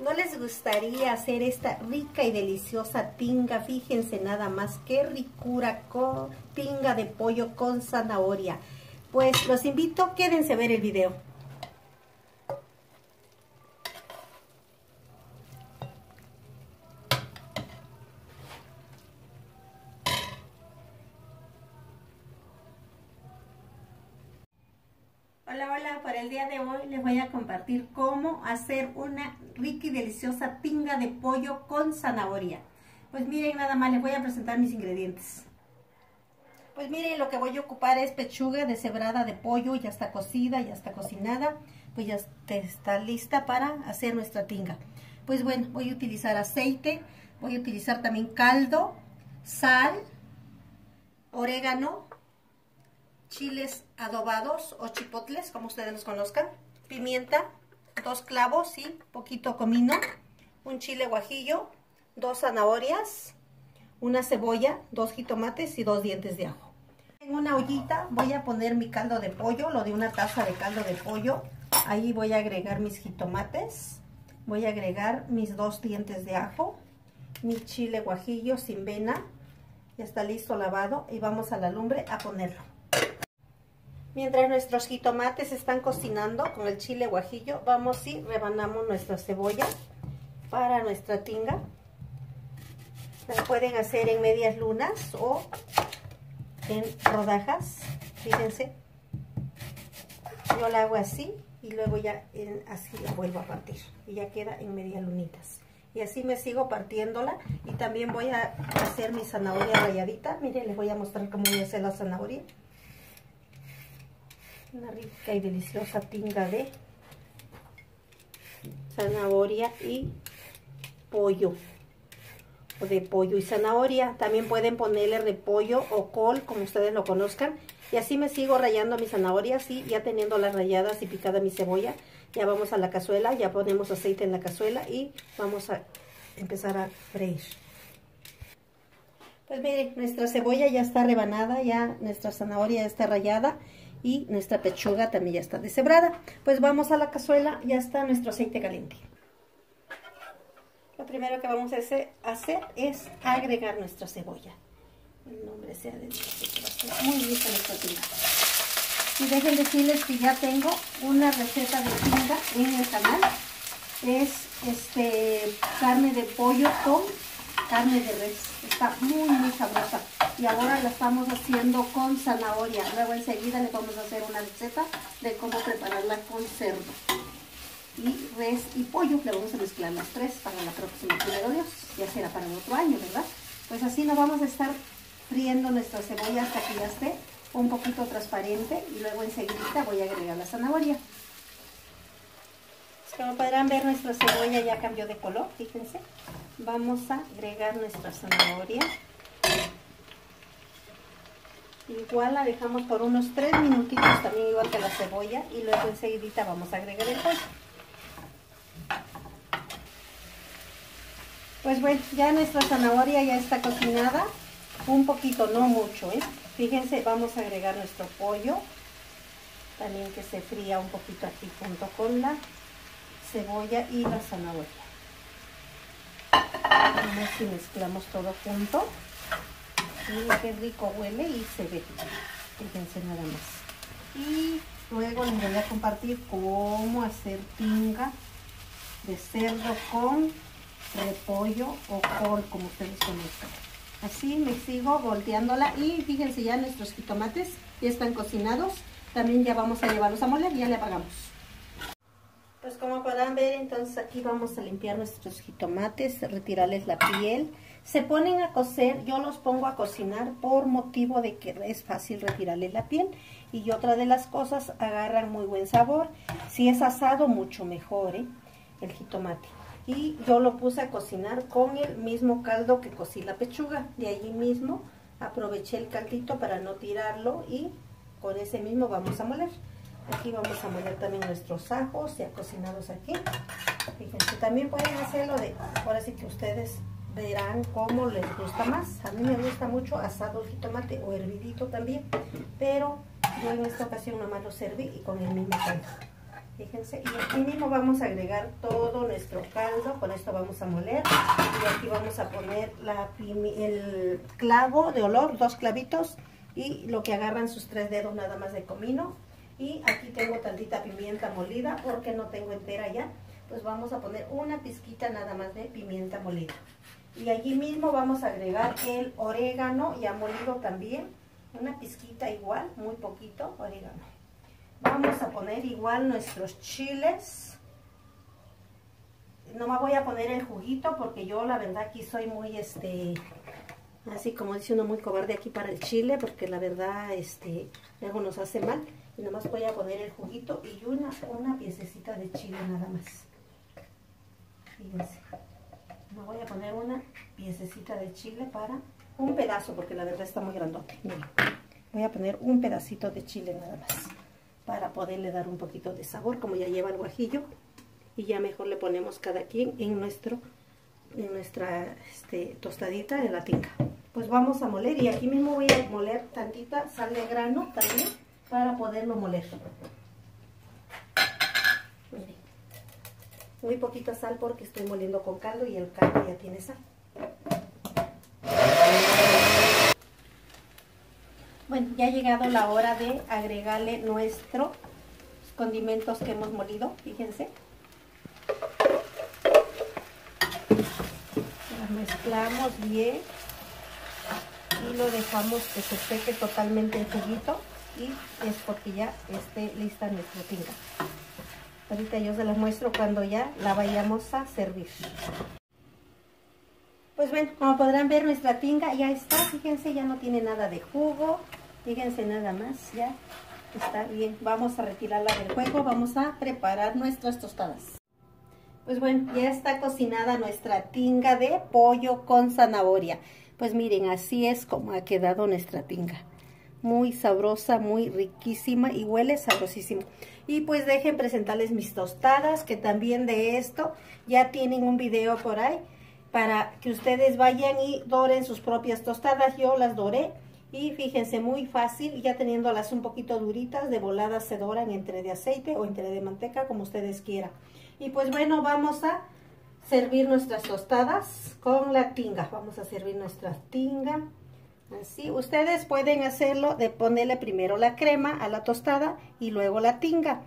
¿No les gustaría hacer esta rica y deliciosa tinga? Fíjense nada más, qué ricura con tinga de pollo con zanahoria. Pues los invito, quédense a ver el video. Hola, hola, para el día de hoy les voy a compartir cómo hacer una rica y deliciosa tinga de pollo con zanahoria. Pues miren, nada más les voy a presentar mis ingredientes. Pues miren, lo que voy a ocupar es pechuga deshebrada de pollo, ya está cocida, ya está cocinada, pues ya está lista para hacer nuestra tinga. Pues bueno, voy a utilizar aceite, voy a utilizar también caldo, sal, orégano, chiles adobados o chipotles, como ustedes los conozcan, pimienta, dos clavos y poquito comino, un chile guajillo, dos zanahorias, una cebolla, dos jitomates y dos dientes de ajo. En una ollita voy a poner mi caldo de pollo, lo de una taza de caldo de pollo. Ahí voy a agregar mis jitomates, voy a agregar mis dos dientes de ajo, mi chile guajillo sin vena, ya está listo lavado y vamos a la lumbre a ponerlo. Mientras nuestros jitomates están cocinando con el chile guajillo, vamos y rebanamos nuestra cebolla para nuestra tinga. La pueden hacer en medias lunas o en rodajas, fíjense. Yo la hago así y luego ya así la vuelvo a partir y ya queda en medias lunitas. Y así me sigo partiéndola y también voy a hacer mi zanahoria ralladita. Miren, les voy a mostrar cómo voy a hacer la zanahoria una rica y deliciosa tinga de zanahoria y pollo o de pollo y zanahoria. También pueden ponerle repollo o col como ustedes lo conozcan. Y así me sigo rayando mis zanahorias y ya teniendo las rayadas y picada mi cebolla ya vamos a la cazuela ya ponemos aceite en la cazuela y vamos a empezar a freír. Pues miren nuestra cebolla ya está rebanada ya nuestra zanahoria ya está rayada y nuestra pechuga también ya está deshebrada. Pues vamos a la cazuela, ya está nuestro aceite caliente. Lo primero que vamos a hacer, es agregar nuestra cebolla. El nombre sea de Dios, muy tinga. Y dejen decirles que ya tengo una receta de tinga en el canal. Es este carne de pollo con carne de res. Está muy muy sabrosa y ahora la estamos haciendo con zanahoria. Luego enseguida le vamos a hacer una receta de cómo prepararla con cerdo. Y res y pollo, le vamos a mezclar las tres para la próxima, primero Dios, ya será para el otro año, ¿verdad? Pues así nos vamos a estar friendo nuestra cebolla hasta que ya esté un poquito transparente y luego enseguida voy a agregar la zanahoria. Como podrán ver nuestra cebolla ya cambió de color, fíjense. Vamos a agregar nuestra zanahoria. Igual la dejamos por unos 3 minutitos también igual que la cebolla y luego enseguida vamos a agregar el pollo. Pues bueno, ya nuestra zanahoria ya está cocinada, un poquito, no mucho, ¿eh? Fíjense, vamos a agregar nuestro pollo, también que se fría un poquito aquí junto con la cebolla y la zanahoria. Vamos si mezclamos todo junto. Miren qué rico huele y se ve. Fíjense nada más. Y luego les voy a compartir cómo hacer tinga de cerdo con repollo o col, como ustedes conocen. Así me sigo volteándola y fíjense ya nuestros jitomates ya están cocinados. También ya vamos a llevarlos a moler y ya le apagamos. Pues como podrán ver, entonces aquí vamos a limpiar nuestros jitomates, retirarles la piel se ponen a cocer, yo los pongo a cocinar por motivo de que es fácil retirarle la piel y otra de las cosas, agarran muy buen sabor. Si es asado, mucho mejor, ¿eh? el jitomate. Y yo lo puse a cocinar con el mismo caldo que cocí la pechuga. De allí mismo aproveché el caldito para no tirarlo y con ese mismo vamos a moler. Aquí vamos a moler también nuestros ajos ya cocinados aquí. Fíjense, también pueden hacerlo de, ahora sí que ustedes verán cómo les gusta más. A mí me gusta mucho asado jitomate o hervidito también, pero yo en esta ocasión nomás lo serví y con el mismo caldo. Fíjense, y aquí mismo vamos a agregar todo nuestro caldo, con esto vamos a moler. Y aquí vamos a poner la, el clavo de olor, dos clavitos, y lo que agarran sus tres dedos nada más de comino. Y aquí tengo tantita pimienta molida, porque no tengo entera ya. Pues vamos a poner una pizquita nada más de pimienta molida. Y allí mismo vamos a agregar el orégano ya molido también. Una pizquita igual, muy poquito orégano. Vamos a poner igual nuestros chiles. No me voy a poner el juguito porque yo la verdad aquí soy muy, este, así como dice uno, muy cobarde aquí para el chile porque la verdad, este, luego nos hace mal. Y nomás voy a poner el juguito y una, una piececita de chile nada más. Fíjense. Me voy a poner una piececita de chile para un pedazo porque la verdad está muy grandote. Miren, voy a poner un pedacito de chile nada más para poderle dar un poquito de sabor, como ya lleva el guajillo. Y ya mejor le ponemos cada quien en, nuestro, en nuestra este, tostadita de la tinga. Pues vamos a moler y aquí mismo voy a moler tantita sal de grano también para poderlo moler. Muy poquita sal porque estoy moliendo con caldo y el caldo ya tiene sal. Bueno, ya ha llegado la hora de agregarle nuestros condimentos que hemos molido, fíjense. Las mezclamos bien y lo dejamos que se seque totalmente el juguito y es porque ya esté lista nuestra tinga. Ahorita yo se las muestro cuando ya la vayamos a servir. Pues bueno, como podrán ver nuestra tinga ya está, fíjense, ya no tiene nada de jugo. Fíjense nada más, ya está bien. Vamos a retirarla del juego, vamos a preparar nuestras tostadas. Pues bueno, ya está cocinada nuestra tinga de pollo con zanahoria. Pues miren, así es como ha quedado nuestra tinga. Muy sabrosa, muy riquísima y huele sabrosísimo. Y pues dejen presentarles mis tostadas, que también de esto ya tienen un video por ahí para que ustedes vayan y doren sus propias tostadas. Yo las doré y fíjense, muy fácil, ya teniéndolas un poquito duritas, de volada se doran entre de aceite o entre de manteca, como ustedes quieran. Y pues bueno, vamos a servir nuestras tostadas con la tinga. Vamos a servir nuestra tinga. Así, ustedes pueden hacerlo de ponerle primero la crema a la tostada y luego la tinga.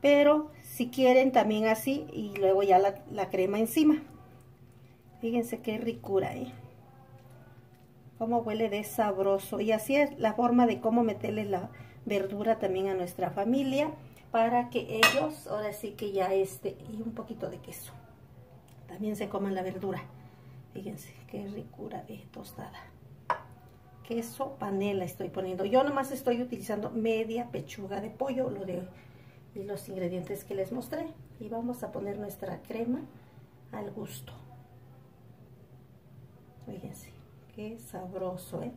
Pero si quieren también así y luego ya la, la crema encima. Fíjense qué ricura, ¿eh? cómo huele de sabroso. Y así es la forma de cómo meterle la verdura también a nuestra familia para que ellos, ahora sí que ya este, y un poquito de queso. También se coman la verdura. Fíjense, qué ricura de tostada. Queso panela estoy poniendo. Yo nomás estoy utilizando media pechuga de pollo, lo de y los ingredientes que les mostré. Y vamos a poner nuestra crema al gusto. Fíjense sabroso, ¿eh?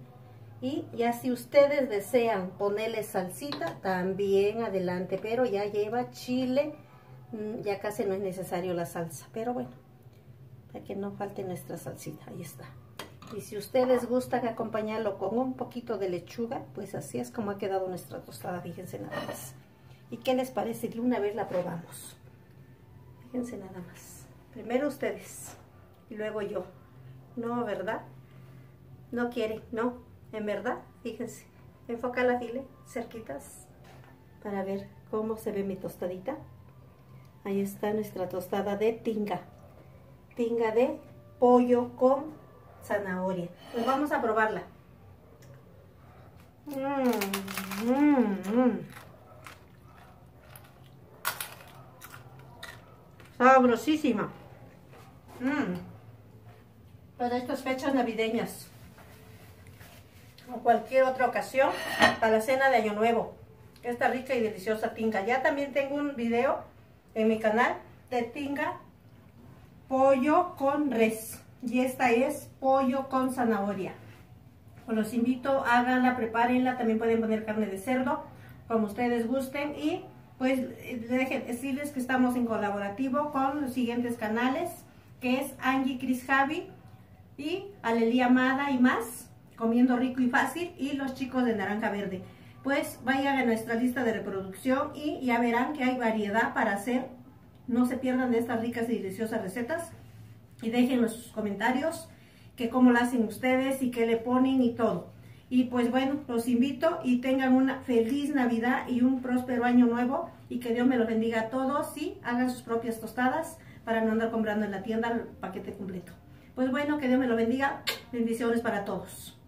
Y ya si ustedes desean ponerle salsita, también adelante, pero ya lleva chile, mm, ya casi no es necesario la salsa, pero bueno, para que no falte nuestra salsita, ahí está. Y si ustedes gustan acompañarlo con un poquito de lechuga, pues así es como ha quedado nuestra tostada, fíjense nada más. ¿Y qué les parece? De una vez la probamos. Fíjense nada más. Primero ustedes y luego yo. No, ¿verdad? No quiere, no, en verdad, fíjense. Enfoca la file cerquitas para ver cómo se ve mi tostadita. Ahí está nuestra tostada de tinga. Tinga de pollo con zanahoria. Pues vamos a probarla. Mmm, mmm, Sabrosísima. Mmm. Para estas fechas navideñas o cualquier otra ocasión para la cena de Año Nuevo. Esta rica y deliciosa tinga. Ya también tengo un video en mi canal de tinga pollo con res. Y esta es pollo con zanahoria. los invito, háganla, prepárenla. También pueden poner carne de cerdo, como ustedes gusten. Y pues dejen decirles que estamos en colaborativo con los siguientes canales, que es Angie Chris Javi y Alelia Amada y más comiendo rico y fácil y los chicos de naranja verde. pues vayan a nuestra lista de reproducción y ya verán que hay variedad para hacer. No se pierdan de estas ricas y deliciosas recetas y dejen sus comentarios que cómo lo hacen ustedes y qué le ponen y todo. Y pues bueno, los invito y tengan una feliz Navidad y un próspero año nuevo y que Dios me los bendiga a todos y hagan sus propias tostadas para no andar comprando en la tienda el paquete completo. Pues bueno, que Dios me lo bendiga. Bendiciones para todos.